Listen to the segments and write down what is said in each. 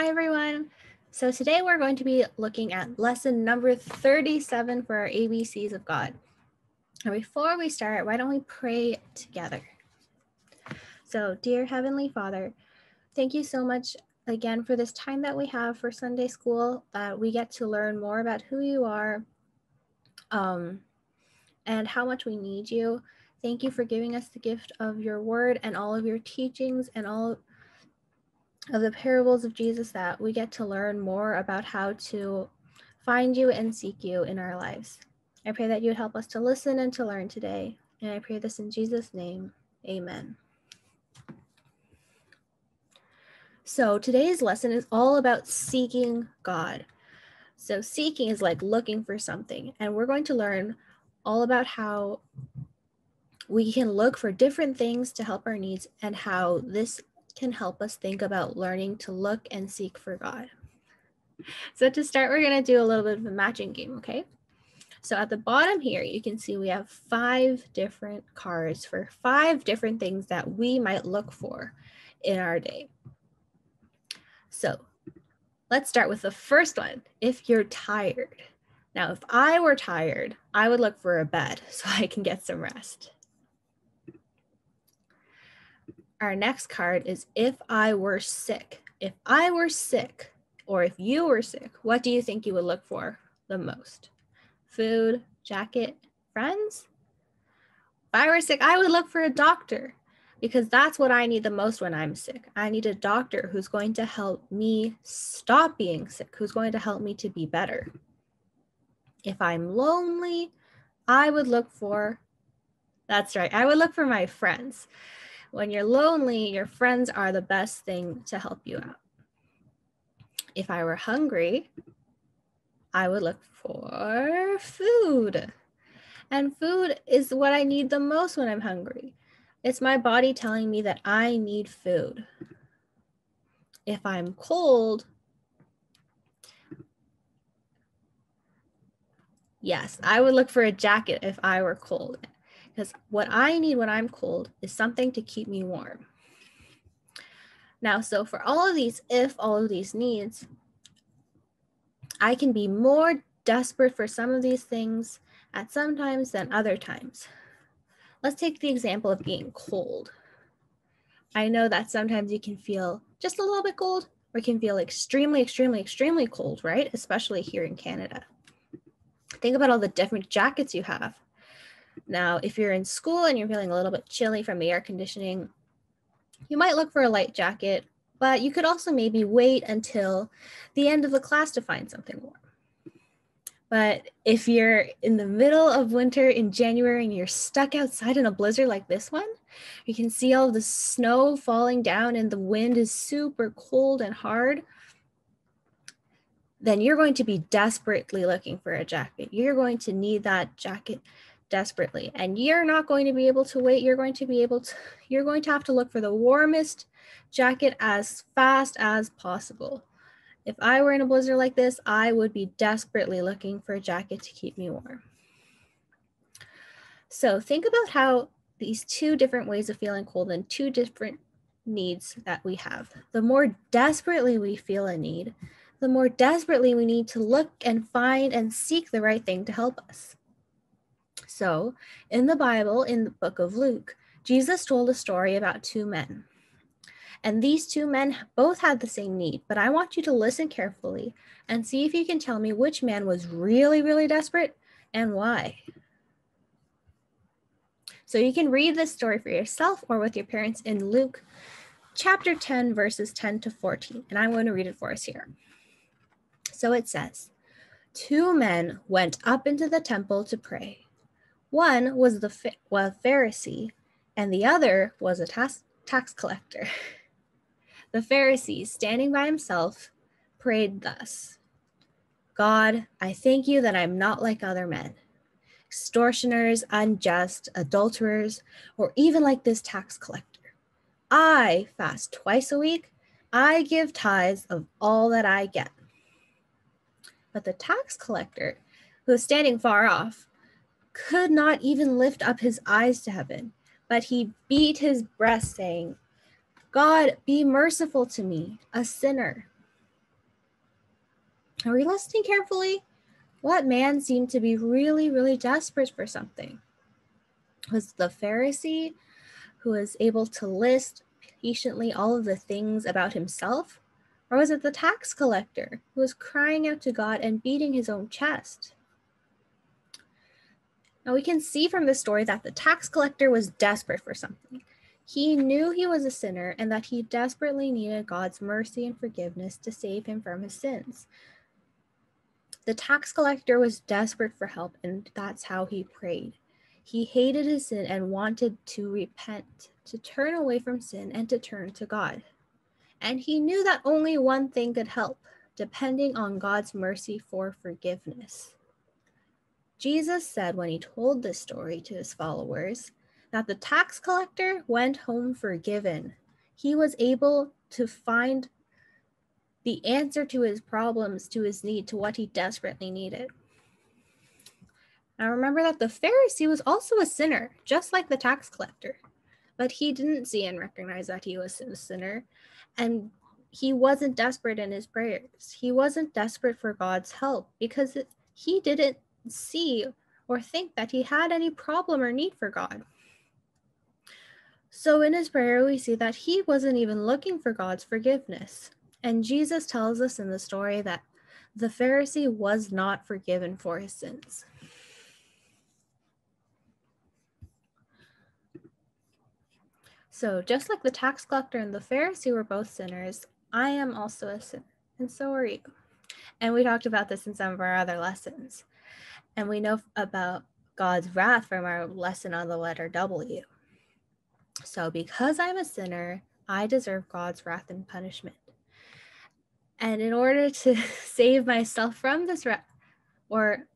Hi, everyone. So today we're going to be looking at lesson number 37 for our ABCs of God. And before we start, why don't we pray together? So, dear Heavenly Father, thank you so much again for this time that we have for Sunday school, that we get to learn more about who you are um, and how much we need you. Thank you for giving us the gift of your word and all of your teachings and all of the parables of Jesus that we get to learn more about how to find you and seek you in our lives. I pray that you would help us to listen and to learn today. And I pray this in Jesus' name. Amen. So today's lesson is all about seeking God. So seeking is like looking for something. And we're going to learn all about how we can look for different things to help our needs and how this can help us think about learning to look and seek for God. So to start, we're going to do a little bit of a matching game, okay? So at the bottom here, you can see we have five different cards for five different things that we might look for in our day. So let's start with the first one. If you're tired. Now, if I were tired, I would look for a bed so I can get some rest. Our next card is if I were sick. If I were sick, or if you were sick, what do you think you would look for the most? Food, jacket, friends? If I were sick, I would look for a doctor because that's what I need the most when I'm sick. I need a doctor who's going to help me stop being sick, who's going to help me to be better. If I'm lonely, I would look for, that's right, I would look for my friends when you're lonely, your friends are the best thing to help you out. If I were hungry, I would look for food. And food is what I need the most when I'm hungry. It's my body telling me that I need food. If I'm cold, yes, I would look for a jacket if I were cold because what I need when I'm cold is something to keep me warm. Now, so for all of these, if all of these needs, I can be more desperate for some of these things at some times than other times. Let's take the example of being cold. I know that sometimes you can feel just a little bit cold or can feel extremely, extremely, extremely cold, right? Especially here in Canada. Think about all the different jackets you have. Now, if you're in school and you're feeling a little bit chilly from the air conditioning, you might look for a light jacket, but you could also maybe wait until the end of the class to find something warm. But if you're in the middle of winter in January and you're stuck outside in a blizzard like this one, you can see all the snow falling down and the wind is super cold and hard, then you're going to be desperately looking for a jacket. You're going to need that jacket desperately. And you're not going to be able to wait. You're going to be able to you're going to have to look for the warmest jacket as fast as possible. If i were in a blizzard like this i would be desperately looking for a jacket to keep me warm. So think about how these two different ways of feeling cold and two different needs that we have. The more desperately we feel a need the more desperately we need to look and find and seek the right thing to help us so, in the Bible, in the book of Luke, Jesus told a story about two men. And these two men both had the same need, but I want you to listen carefully and see if you can tell me which man was really, really desperate and why. So you can read this story for yourself or with your parents in Luke chapter 10, verses 10 to 14. And I'm going to read it for us here. So it says, Two men went up into the temple to pray one was the was Pharisee, and the other was a tax, tax collector. the Pharisee, standing by himself, prayed thus God, I thank you that I'm not like other men, extortioners, unjust, adulterers, or even like this tax collector. I fast twice a week. I give tithes of all that I get. But the tax collector, who was standing far off, could not even lift up his eyes to heaven, but he beat his breast, saying, God, be merciful to me, a sinner. Are we listening carefully? What man seemed to be really, really desperate for something? Was the Pharisee who was able to list patiently all of the things about himself? Or was it the tax collector who was crying out to God and beating his own chest? Now we can see from the story that the tax collector was desperate for something. He knew he was a sinner and that he desperately needed God's mercy and forgiveness to save him from his sins. The tax collector was desperate for help, and that's how he prayed. He hated his sin and wanted to repent, to turn away from sin and to turn to God. And he knew that only one thing could help depending on God's mercy for forgiveness. Jesus said when he told this story to his followers that the tax collector went home forgiven. He was able to find the answer to his problems, to his need, to what he desperately needed. Now remember that the Pharisee was also a sinner, just like the tax collector, but he didn't see and recognize that he was a sinner, and he wasn't desperate in his prayers. He wasn't desperate for God's help because he didn't see or think that he had any problem or need for God. So in his prayer, we see that he wasn't even looking for God's forgiveness. And Jesus tells us in the story that the Pharisee was not forgiven for his sins. So, just like the tax collector and the Pharisee were both sinners, I am also a sinner, and so are you. And we talked about this in some of our other lessons. And we know about God's wrath from our lesson on the letter W. So, because I'm a sinner, I deserve God's wrath and punishment. And in order to save myself from this wrath, or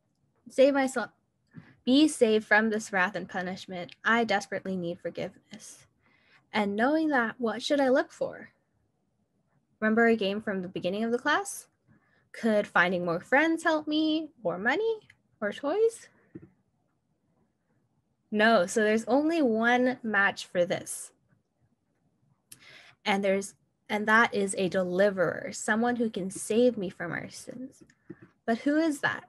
save myself, be saved from this wrath and punishment, I desperately need forgiveness. And knowing that, what should I look for? Remember a game from the beginning of the class? Could finding more friends help me, or money, or toys? No, so there's only one match for this. And there's and that is a deliverer, someone who can save me from our sins. But who is that?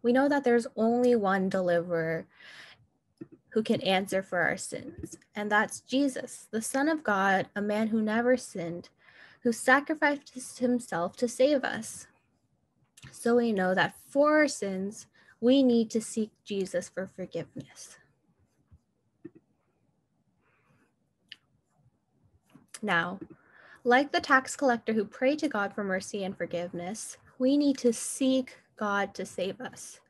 We know that there's only one deliverer who can answer for our sins, and that's Jesus, the Son of God, a man who never sinned, who sacrificed himself to save us. So we know that for our sins, we need to seek Jesus for forgiveness. Now, like the tax collector who prayed to God for mercy and forgiveness, we need to seek God to save us.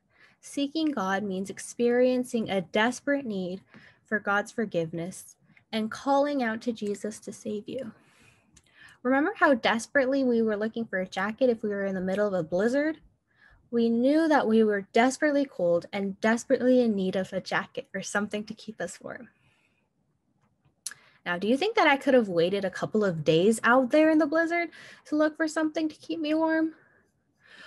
Seeking God means experiencing a desperate need for God's forgiveness and calling out to Jesus to save you. Remember how desperately we were looking for a jacket if we were in the middle of a blizzard? We knew that we were desperately cold and desperately in need of a jacket or something to keep us warm. Now, do you think that I could have waited a couple of days out there in the blizzard to look for something to keep me warm?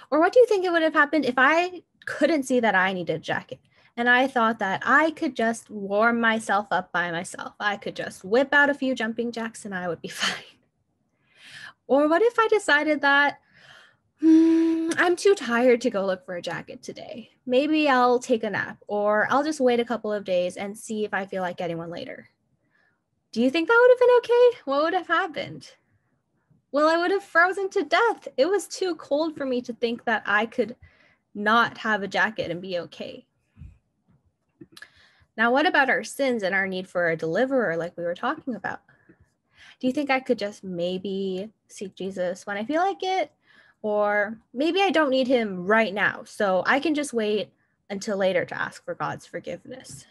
Or what do you think it would have happened if I couldn't see that I needed a jacket? And I thought that I could just warm myself up by myself. I could just whip out a few jumping jacks and I would be fine. Or what if I decided that hmm, I'm too tired to go look for a jacket today? Maybe I'll take a nap or I'll just wait a couple of days and see if I feel like getting one later. Do you think that would have been okay? What would have happened? Well, I would have frozen to death. It was too cold for me to think that I could not have a jacket and be okay. Now, what about our sins and our need for a deliverer, like we were talking about? Do you think I could just maybe seek Jesus when I feel like it? Or maybe I don't need him right now, so I can just wait until later to ask for God's forgiveness?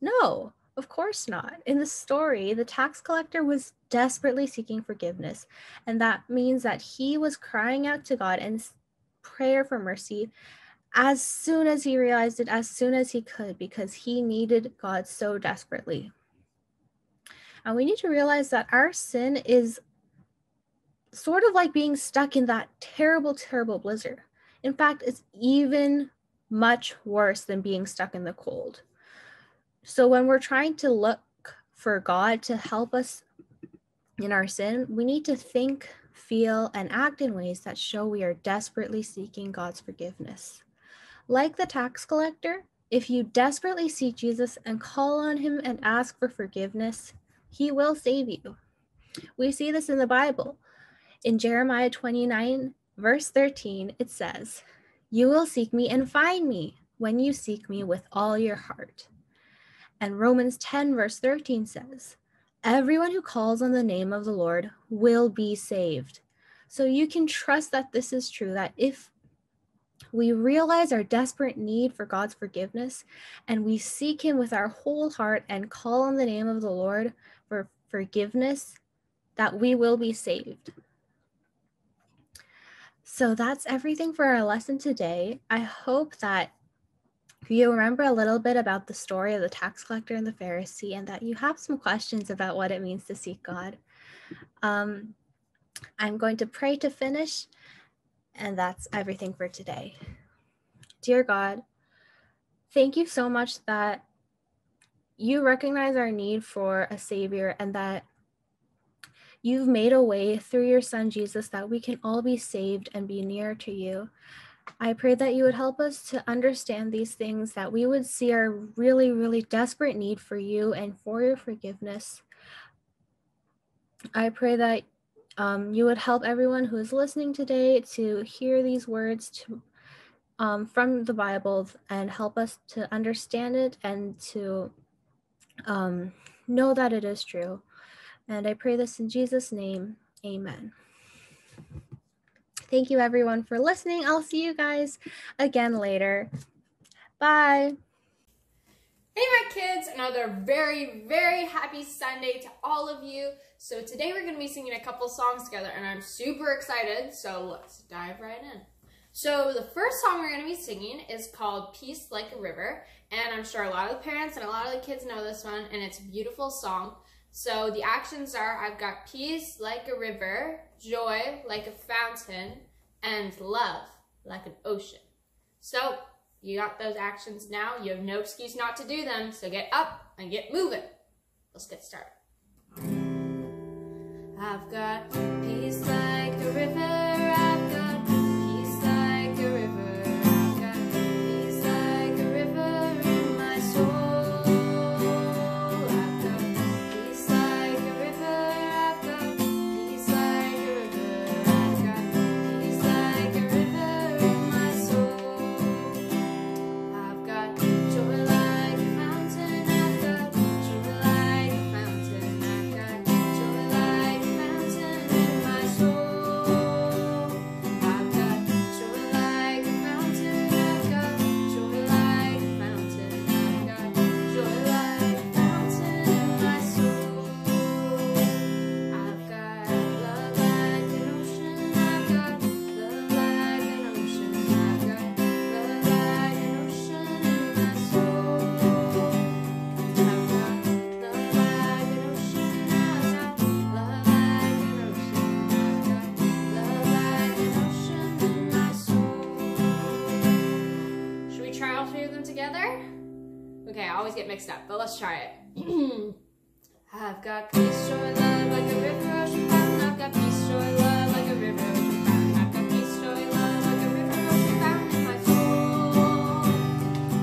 No, of course not. In the story, the tax collector was desperately seeking forgiveness, and that means that he was crying out to God in prayer for mercy as soon as he realized it, as soon as he could, because he needed God so desperately. And we need to realize that our sin is sort of like being stuck in that terrible, terrible blizzard. In fact, it's even much worse than being stuck in the cold. So when we're trying to look for God to help us in our sin, we need to think feel, and act in ways that show we are desperately seeking God's forgiveness. Like the tax collector, if you desperately seek Jesus and call on him and ask for forgiveness, he will save you. We see this in the Bible. In Jeremiah 29, verse 13, it says, You will seek me and find me when you seek me with all your heart. And Romans 10, verse 13 says, Everyone who calls on the name of the Lord will be saved. So you can trust that this is true, that if we realize our desperate need for God's forgiveness and we seek Him with our whole heart and call on the name of the Lord for forgiveness, that we will be saved. So that's everything for our lesson today. I hope that you remember a little bit about the story of the tax collector and the Pharisee, and that you have some questions about what it means to seek God. Um, I'm going to pray to finish, and that's everything for today. Dear God, thank you so much that you recognize our need for a Savior and that you've made a way through your Son Jesus that we can all be saved and be near to you. I pray that you would help us to understand these things, that we would see our really, really desperate need for you and for your forgiveness. I pray that um, you would help everyone who is listening today to hear these words to, um, from the Bible and help us to understand it and to um, know that it is true. And I pray this in Jesus' name. Amen. Thank you everyone for listening. I'll see you guys again later. Bye. Hey, Met Kids, another very, very happy Sunday to all of you. So, today we're going to be singing a couple songs together, and I'm super excited. So, let's dive right in. So, the first song we're going to be singing is called Peace Like a River, and I'm sure a lot of the parents and a lot of the kids know this one, and it's a beautiful song. So, the actions are I've got peace like a river, joy like a fountain, and love like an ocean. So you got those actions now. You have no excuse not to do them. So get up and get moving. Let's get started. I've got peace like a river. Mixed up, but let's try it. I've got peace, joy, love like a river, ocean fountain. I've got peace, joy, love like a river, ocean fountain. I've got peace, joy, love like a river, ocean fountain in my soul.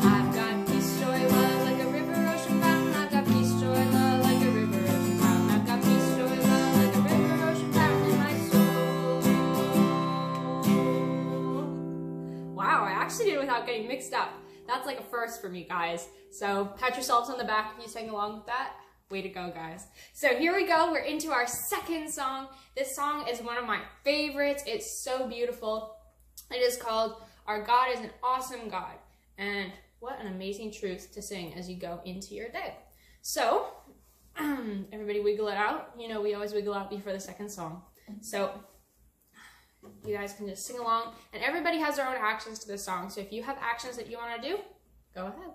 I've got peace, joy, love like a river, ocean fountain. I've got peace, joy, love like a river, ocean fountain. I've got peace, joy, love like a river, ocean fountain in my soul. Wow, I actually did it without getting mixed up. That's like a first for me, guys. So pat yourselves on the back if you sang along with that. Way to go, guys. So here we go. We're into our second song. This song is one of my favorites. It's so beautiful. It is called Our God is an Awesome God. And what an amazing truth to sing as you go into your day. So, everybody wiggle it out. You know, we always wiggle out before the second song. So, you guys can just sing along. And everybody has their own actions to this song. So if you have actions that you want to do, go ahead.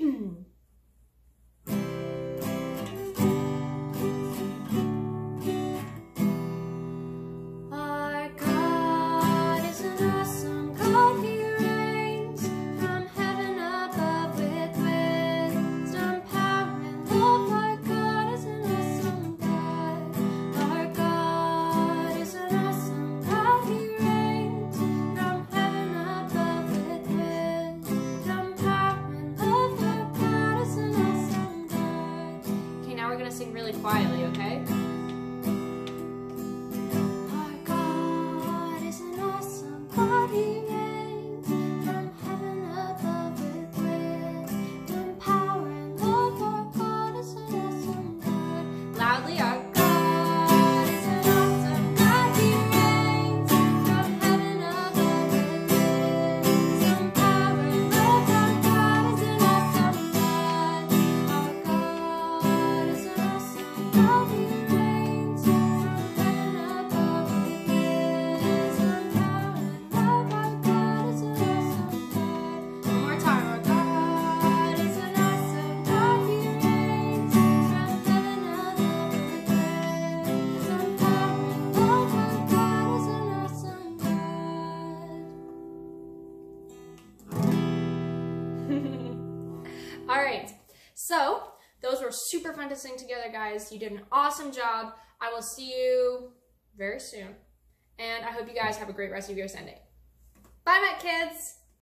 う。Sing together, guys. You did an awesome job. I will see you very soon. And I hope you guys have a great rest of your Sunday. Bye, Met Kids!